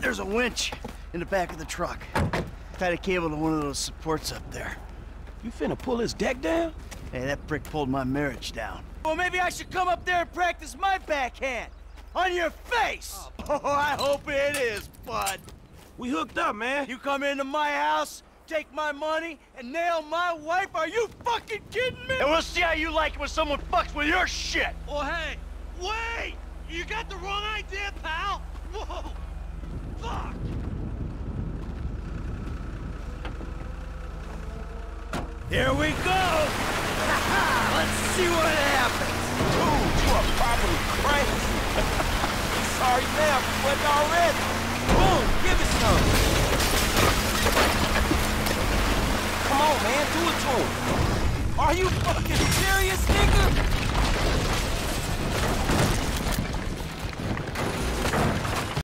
There's a winch in the back of the truck. Tied a cable to one of those supports up there. You finna pull his deck down? Hey, that brick pulled my marriage down. Well, maybe I should come up there and practice my backhand. On your face! Oh, I hope it is, bud. We hooked up, man. You come into my house, take my money, and nail my wife? Are you fucking kidding me? And we'll see how you like it when someone fucks with your shit. Oh, hey, wait! You got the wrong idea, pal! Whoa! Here we go! Let's see what happens. Dude, you are probably crazy. Sorry now, you wasn't already. Boom, give it some. Come on, man, do it to him. Are you fucking serious?